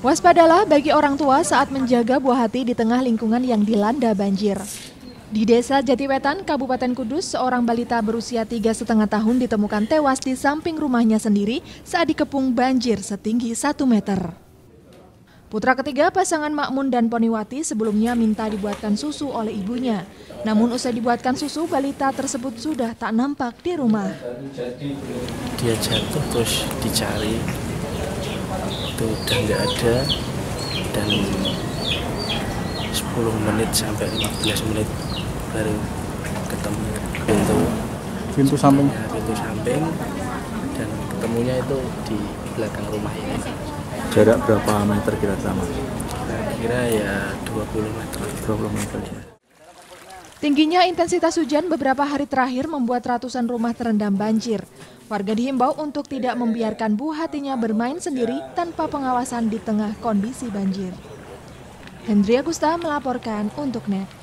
Waspadalah bagi orang tua saat menjaga buah hati di tengah lingkungan yang dilanda banjir. Di Desa Jatiwetan, Kabupaten Kudus, seorang balita berusia tiga setengah tahun ditemukan tewas di samping rumahnya sendiri saat dikepung banjir setinggi satu meter. Putra ketiga pasangan Makmun dan Poniwati sebelumnya minta dibuatkan susu oleh ibunya. Namun usai dibuatkan susu, balita tersebut sudah tak nampak di rumah. Dia jatuh terus dicari, itu udah nggak ada. Dan 10 menit sampai 15 menit baru ketemu pintu. Pintu samping. Ya, pintu samping. Dan ketemunya itu di belakang rumah ini jarak berapa meter kira-kira mas? kira ya 20 meter. 20 meter ya. Tingginya intensitas hujan beberapa hari terakhir membuat ratusan rumah terendam banjir. Warga dihimbau untuk tidak membiarkan bu hatinya bermain sendiri tanpa pengawasan di tengah kondisi banjir. Hendria Gusta melaporkan untuk NET.